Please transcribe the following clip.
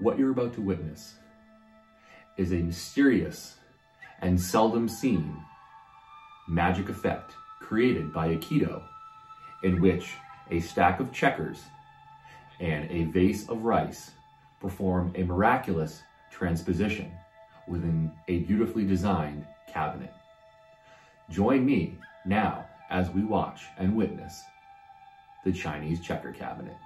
What you're about to witness is a mysterious and seldom seen magic effect created by Okito in which a stack of checkers and a vase of rice perform a miraculous transposition within a beautifully designed cabinet. Join me now as we watch and witness the Chinese checker cabinet.